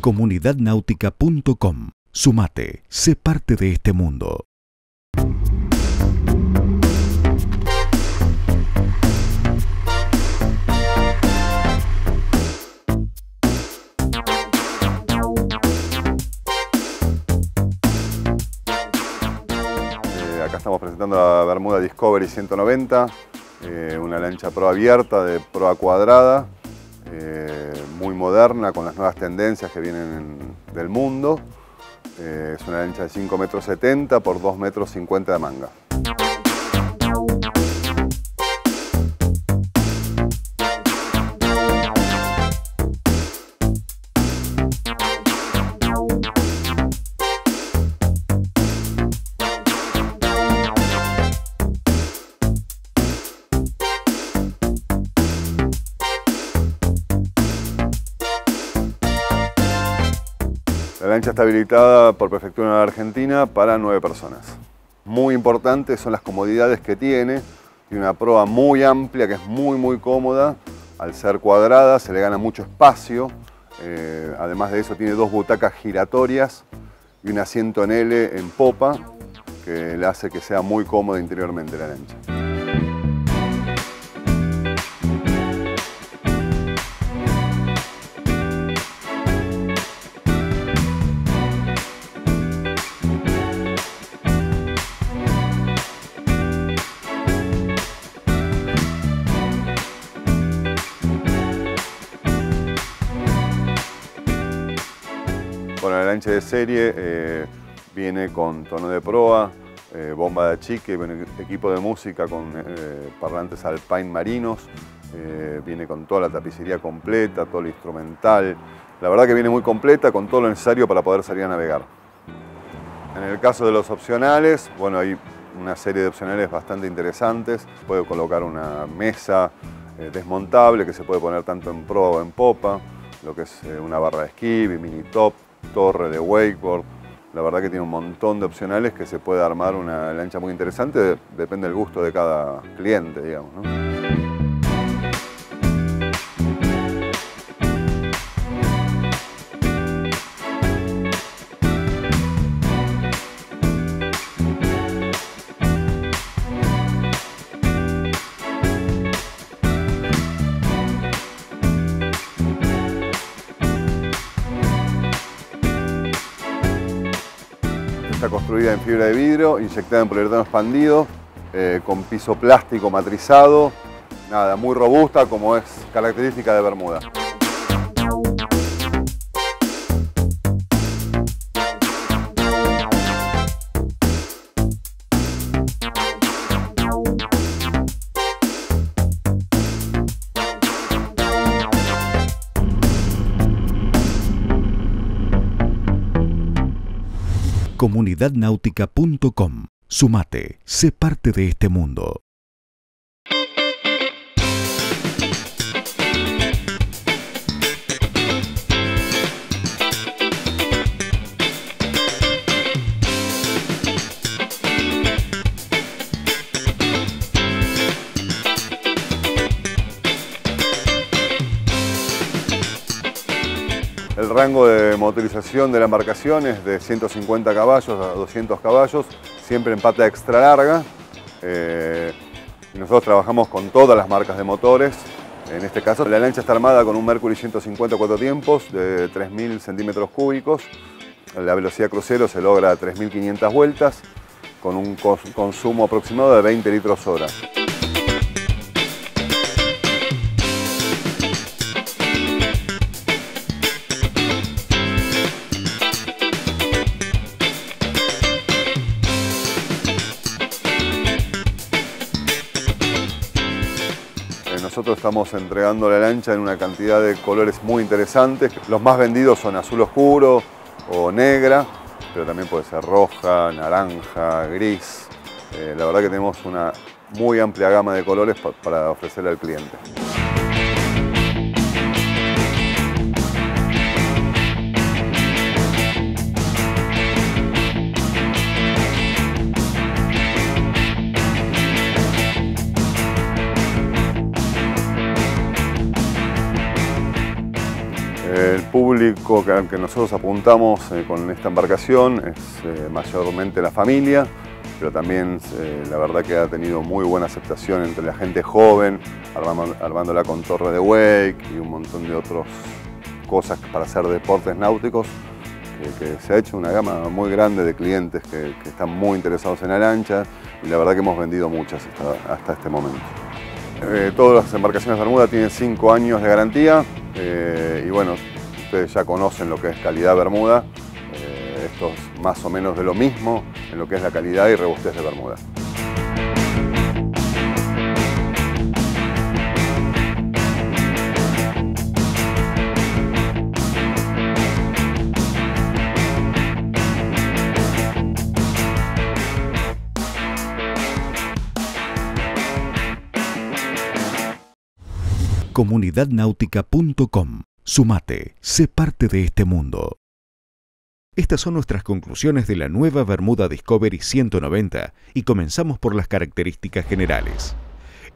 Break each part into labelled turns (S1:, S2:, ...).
S1: Comunidadnáutica.com. Sumate, sé parte de este mundo.
S2: Eh, acá estamos presentando la Bermuda Discovery 190, eh, una lancha proa abierta de proa cuadrada, eh, muy moderna con las nuevas tendencias que vienen del mundo. es una lancha de 5 metros 70 por 2 metros 50 de manga. La lancha está habilitada por Prefectura de Argentina para nueve personas. Muy importante son las comodidades que tiene. Tiene una proa muy amplia que es muy muy cómoda. Al ser cuadrada se le gana mucho espacio. Eh, además de eso tiene dos butacas giratorias y un asiento en L en popa que le hace que sea muy cómoda interiormente la lancha. Lancha de serie eh, viene con tono de proa, eh, bomba de achique, equipo de música con eh, parlantes alpine marinos, viene con toda la tapicería completa, todo el instrumental. La verdad que viene muy completa con todo lo necesario para poder salir a navegar. En el caso de los opcionales, bueno, hay una serie de opcionales bastante interesantes. Puede colocar una mesa desmontable que se puede poner tanto en proa o en popa, lo que es una barra de esquí, mini top, torre de wakeboard. La verdad que tiene un montón de opcionales que se puede armar una lancha muy interesante, de- depende del gusto de cada cliente, digamos. ¿no? Construida en fibra de vidrio, inyectada en poliuretano expandido, eh, con piso plástico matrizado. Nada, muy robusta como es característica de Bermuda.
S1: Comunidadnáutica.com. Sumate, sé parte de este mundo.
S2: Rango de motorización de la embarcación es de 150 caballos a 200 caballos, siempre en pata extra larga. Eh, nosotros trabajamos con todas las marcas de motores. En este caso, la lancha está armada con un Mercury 150 cuatro tiempos de 3.000 centímetros cúbicos. La velocidad crucero se logra a 3.500 vueltas con un cons- consumo aproximado de 20 litros hora. Nosotros estamos entregando la lancha en una cantidad de colores muy interesantes. Los más vendidos son azul oscuro o negra, pero también puede ser roja, naranja, gris. Eh, la verdad que tenemos una muy amplia gama de colores pa- para ofrecerle al cliente. Público que, que nosotros apuntamos eh, con esta embarcación es eh, mayormente la familia, pero también eh, la verdad que ha tenido muy buena aceptación entre la gente joven, armándola con torre de wake y un montón de otras cosas para hacer deportes náuticos, que, se ha hecho una gama muy grande de clientes que, están muy interesados en la lancha y la verdad que hemos vendido muchas hasta, este momento. Todas las embarcaciones Bermuda tienen 5 años de garantía y bueno, ustedes ya conocen lo que es calidad Bermuda, esto es más o menos de lo mismo en lo que es la calidad y robustez de Bermuda.
S1: comunidadnáutica.com. Sumate, sé parte de este mundo. Estas son nuestras conclusiones de la nueva Bermuda Discovery 190 y comenzamos por las características generales.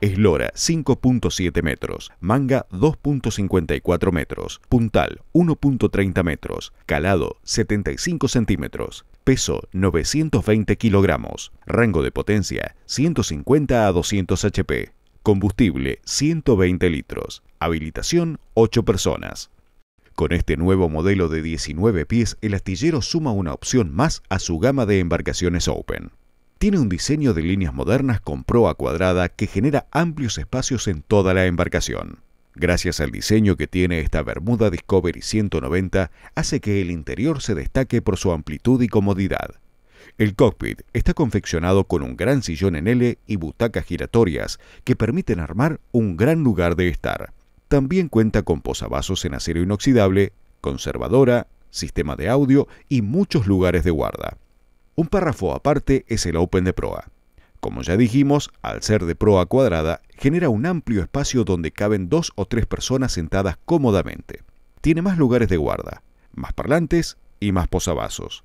S1: Eslora 5.7 metros, manga 2.54 metros, puntal 1.30 metros, calado 75 centímetros, peso 920 kilogramos, rango de potencia 150 a 200 HP, combustible 120 litros, habilitación 8 personas. Con este nuevo modelo de 19 pies, el astillero suma una opción más a su gama de embarcaciones Open. Tiene un diseño de líneas modernas con proa cuadrada que genera amplios espacios en toda la embarcación. Gracias al diseño que tiene esta Bermuda Discovery 190, hace que el interior se destaque por su amplitud y comodidad. El cockpit está confeccionado con un gran sillón en L y butacas giratorias que permiten armar un gran lugar de estar. También cuenta con posavasos en acero inoxidable, conservadora, sistema de audio y muchos lugares de guarda. Un párrafo aparte es el Open de Proa. Como ya dijimos, al ser de proa cuadrada, genera un amplio espacio donde caben dos o tres personas sentadas cómodamente. Tiene más lugares de guarda, más parlantes y más posavasos,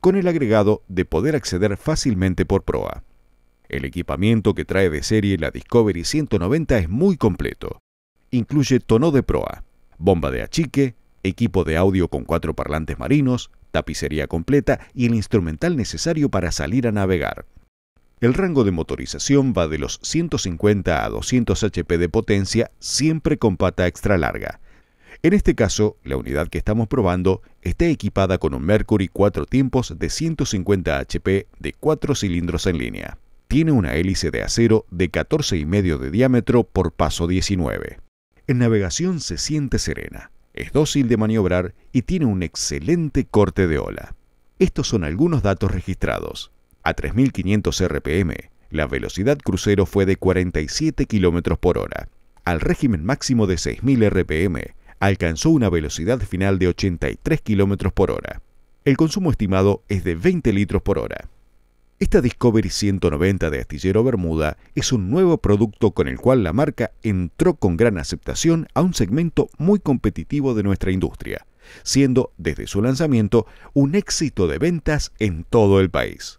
S1: con el agregado de poder acceder fácilmente por proa. El equipamiento que trae de serie la Discovery 190 es muy completo incluye tono de proa, bomba de achique, equipo de audio con cuatro parlantes marinos, tapicería completa y el instrumental necesario para salir a navegar. El rango de motorización va de los 150 a 200 HP de potencia, siempre con pata extra larga. En este caso, la unidad que estamos probando está equipada con un Mercury 4 tiempos de 150 HP de 4 cilindros en línea. Tiene una hélice de acero de 14,5 de diámetro por paso 19. En navegación se siente serena, es dócil de maniobrar y tiene un excelente corte de ola. Estos son algunos datos registrados. A 3.500 RPM, la velocidad crucero fue de 47 km por hora. Al régimen máximo de 6.000 RPM, alcanzó una velocidad final de 83 km por hora. El consumo estimado es de 20 litros por hora. Esta Discovery 190 de Astillero Bermuda es un nuevo producto con el cual la marca entró con gran aceptación a un segmento muy competitivo de nuestra industria, siendo desde su lanzamiento un éxito de ventas en todo el país.